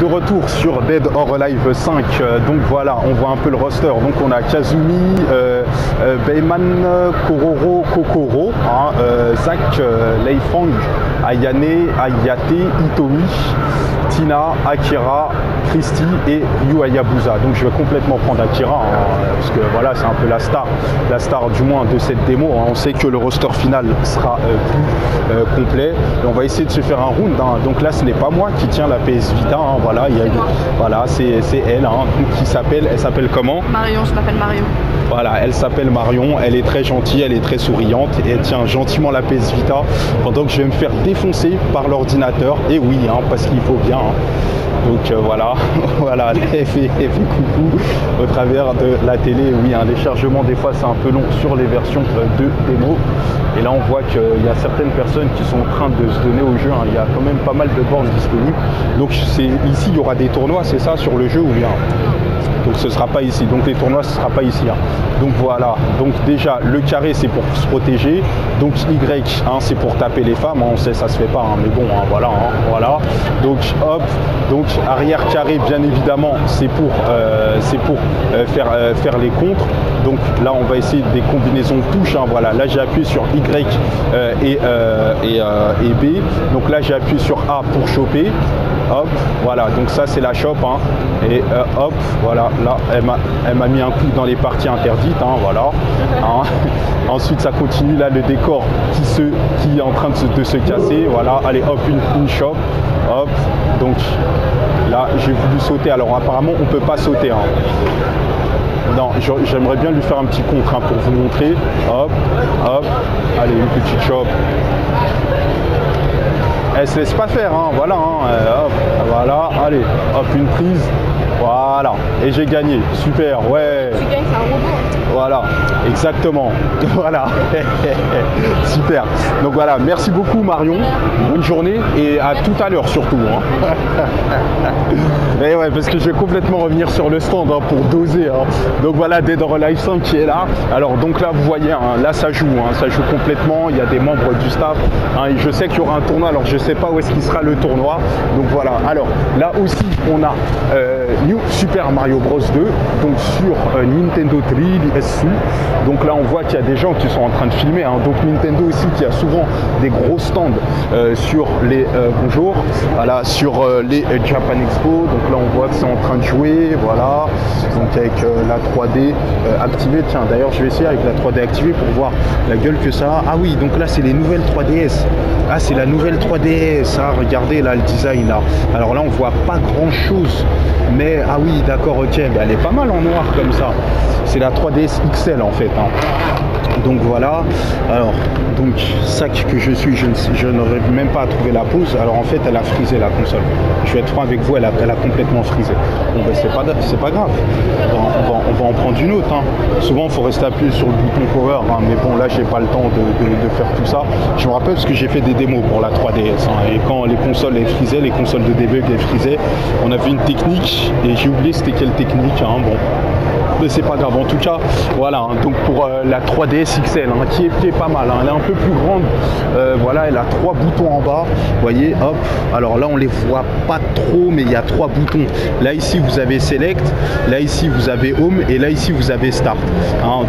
De retour sur Dead or Alive 5, euh, donc voilà, on voit un peu le roster. Donc on a Kazumi, euh, euh, Bayman, Kororo, Kokoro, hein, Zach, Leifang, Ayane, Ayate, Itomi, Tina, Akira, Christy et Ryu Hayabusa. Donc je vais complètement prendre Akira, hein, parce que voilà, c'est un peu la star, la star du moins de cette démo. hein. On sait que le roster final sera plus complet. Et on va essayer de se faire un round. hein. Donc là, ce n'est pas moi qui tiens la PS Vita. hein. Voilà, il y a, voilà, c'est elle hein, qui s'appelle. Elle s'appelle comment? Marion, je m'appelle Marion. Voilà, elle s'appelle Marion. Elle est très gentille, elle est très souriante et elle tient gentiment la PS Vita pendant que je vais me faire défoncer par l'ordinateur. Et oui, parce qu'il faut bien. Donc euh, voilà, voilà, elle fait, elle fait coucou au travers de la télé. Oui, hein, les chargements des fois c'est un peu long sur les versions euh, de démo. Et là on voit qu'il y a certaines personnes qui sont en train de donner au jeu. hein. Il y a quand même pas mal de bornes disponibles. Donc c'est ici il y aura des tournois, c'est ça sur le jeu ou bien donc ce sera pas ici. Donc les tournois ce sera pas ici. hein. Donc voilà. Donc déjà le carré c'est pour se protéger. Donc Y hein, c'est pour taper les femmes. hein. On sait ça se fait pas. Mais bon voilà. Voilà. Donc hop. Donc arrière carré bien évidemment c'est pour euh, pour euh, faire euh, faire les contres. Donc là on va essayer des combinaisons de touches. Voilà. Là j'ai appuyé sur Y euh, et, et, et B. Donc là j'ai appuyé sur A pour choper. Hop, voilà, donc ça c'est la shop. hein. Et euh, hop, voilà, là elle m'a elle m'a mis un coup dans les parties interdites, hein, voilà. Hein. Ensuite ça continue là le décor qui, se, qui est en train de se, de se casser, voilà. Allez hop, une, une shop, hop. Donc là j'ai voulu sauter, alors apparemment on peut pas sauter. Non, j'a- j'aimerais bien lui faire un petit contre hein, pour vous montrer. Hop, hop, allez une petite shop. Elle se laisse pas faire, hein, voilà, hein, euh, hop, voilà, allez, hop, une prise, voilà, et j'ai gagné, super, ouais, Tu gagnes, c'est un robot. voilà, exactement, voilà, super. Donc voilà, merci beaucoup Marion, bonne journée et à tout à l'heure surtout. hein. Ouais, parce que je vais complètement revenir sur le stand hein, pour doser. hein. Donc voilà, Dead or Alive 5 qui est là. Alors donc là, vous voyez, hein, là ça joue, ça joue complètement. Il y a des membres du staff. et je sais qu'il y aura un tournoi, alors je sais pas où est-ce qu'il sera le tournoi. Donc voilà. Alors là aussi, on a euh, New Super Mario Bros 2, donc sur euh, Nintendo 3DS. Donc là, on voit qu'il y a des gens qui sont en train de filmer. Donc Nintendo aussi qui a souvent des gros stands euh, sur les bonjour, voilà, sur les Japan Expo. Donc là, on voit que c'est en train de jouer, voilà. Donc avec euh, la 3D euh, activée. Tiens, d'ailleurs, je vais essayer avec la 3D activée pour voir la gueule que ça a. Ah oui, donc là, c'est les nouvelles 3DS. Ah, c'est la nouvelle 3DS. Ah, regardez là le design là. Alors là, on voit pas grand chose, mais ah oui, d'accord, ok. Ben, elle est pas mal en noir comme ça. C'est la 3DS XL en fait. hein. Donc voilà, alors, donc sac que je suis, je, je n'aurais même pas à trouver la pause. Alors en fait, elle a frisé la console. Je vais être franc avec vous, elle a, complètement frisé. Bon ben c'est pas, c'est pas grave, on va, en prendre une autre. hein. Souvent, il faut rester appuyé sur le bouton power, hein. mais bon là, j'ai pas le temps de, faire tout ça. Je me rappelle parce que j'ai fait des démos pour la 3DS. hein. et quand les consoles elles frisaient, les consoles de debug elles frisaient, on avait une technique, et j'ai oublié c'était quelle technique. Bon, mais c'est pas grave. En tout cas, voilà. hein, donc pour euh, la 3DS XL, hein, qui, est, pas mal. hein, elle est un peu plus grande. Euh, voilà, elle a trois boutons en bas. Voyez, hop. Alors là, on les voit pas trop, mais il y a trois boutons. Là ici, vous avez Select. Là ici, vous avez Home. Et là ici, vous avez Start.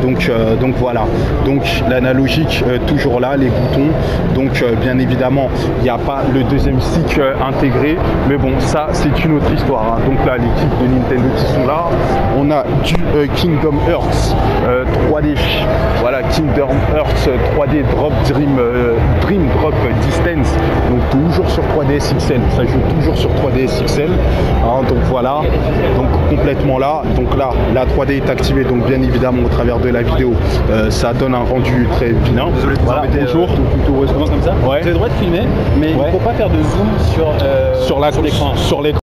donc, euh, donc voilà. Donc l'analogique toujours là, les boutons. Donc bien évidemment, il n'y a pas le deuxième stick intégré. Mais bon, ça, c'est une autre histoire. Donc là, l'équipe de Nintendo qui sont là. On a du Kingdom Hearts euh, 3D. Voilà, Kingdom Hearts 3D Drop Dream, euh, Dream Drop Distance. Donc toujours sur 3DS XL. Ça joue toujours sur 3DS XL. Hein, donc voilà. Donc complètement là. Donc là, la 3D est activée. Donc bien évidemment, au travers de la vidéo, euh, ça donne un rendu très vilain. Désolé de vous Voilà, embêter, bonjour. euh, tout, tout, tout, comme ça. Ouais. Vous avez le droit de filmer, mais il Ouais. ne faut pas faire de zoom sur, euh, sur l'écran. Sur l'écran.